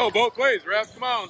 Go both ways, ref. Come on.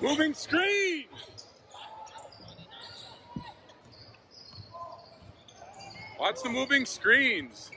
Moving screen. Watch the moving screens.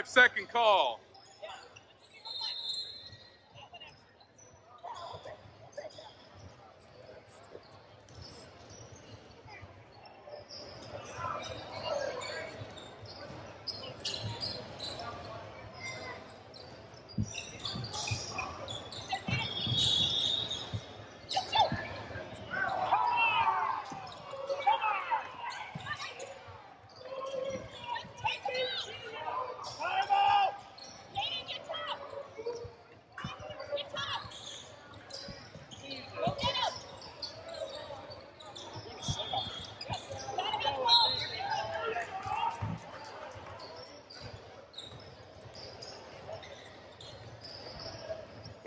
Five second call?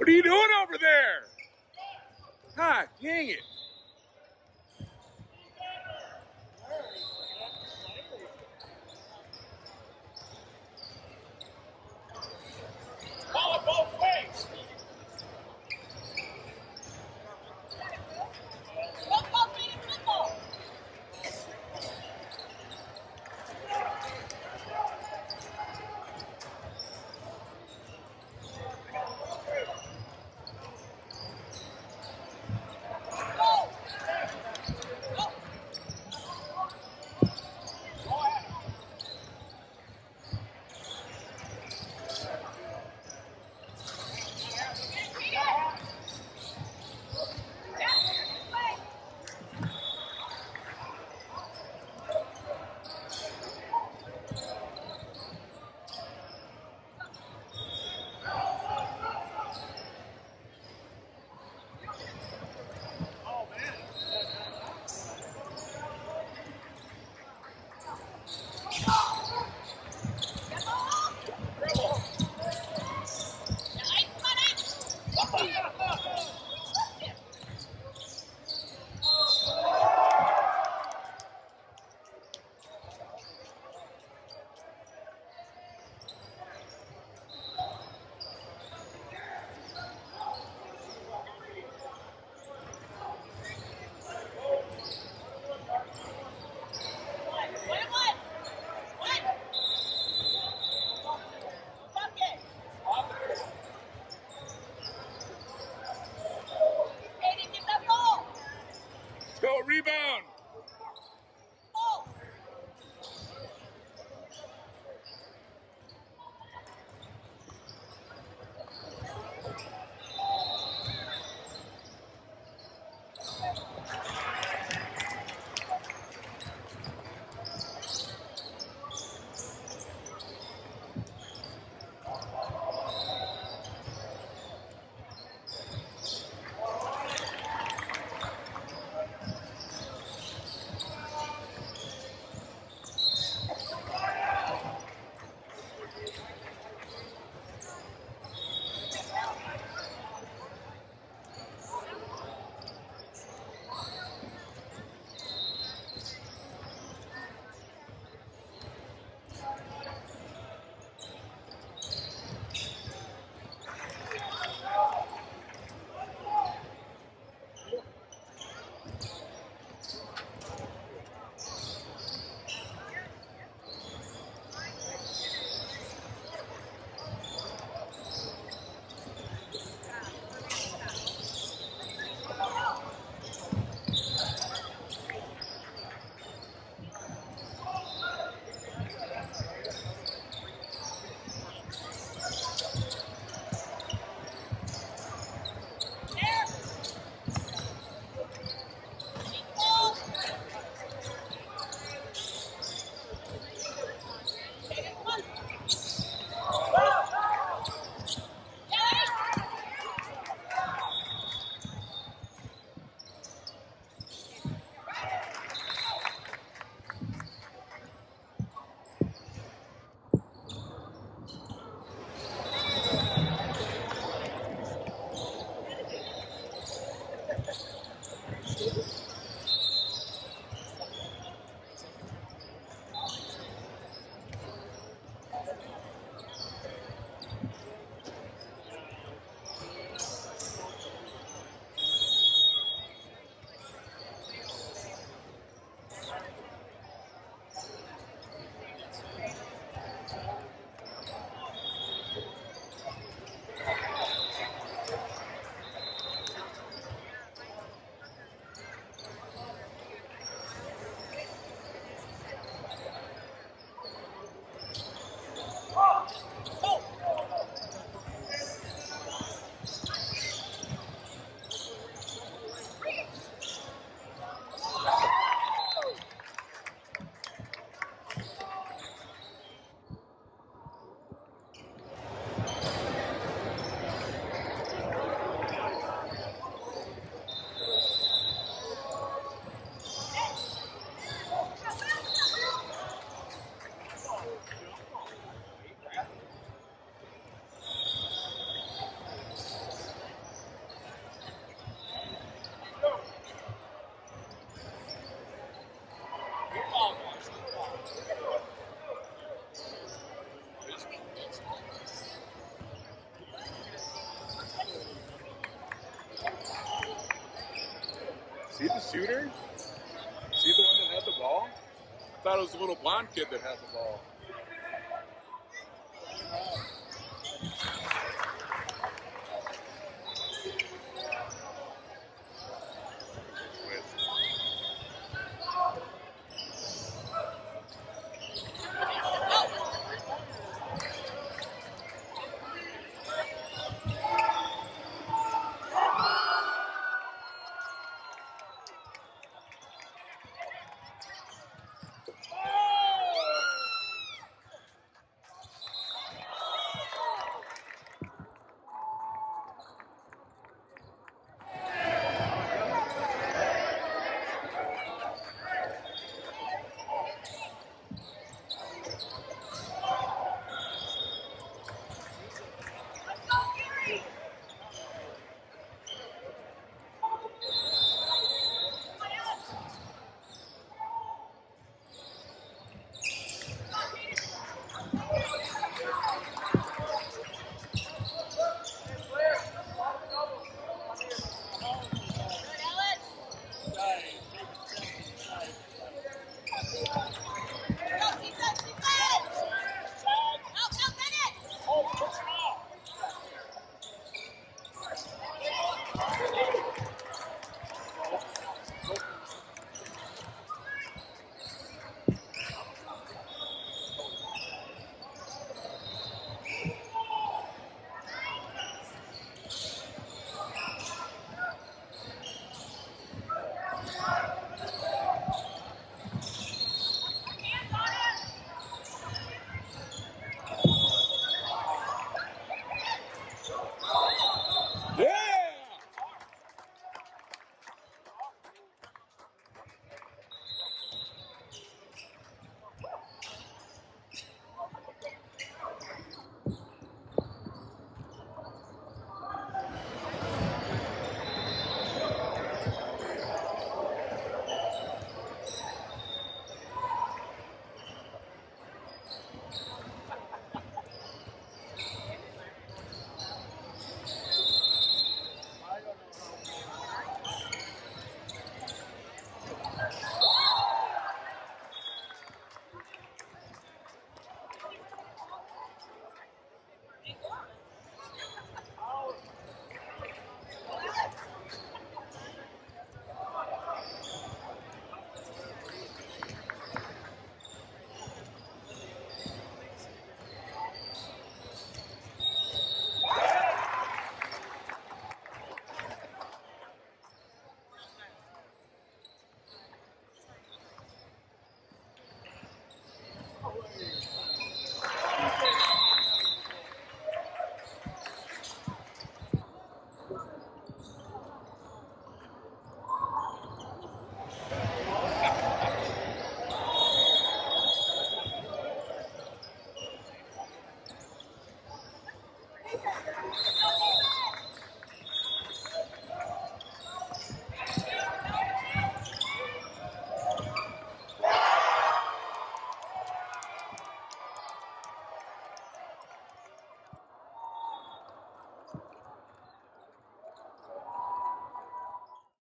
What are you doing over there? God dang. It thought it was the little blonde kid that had the ball.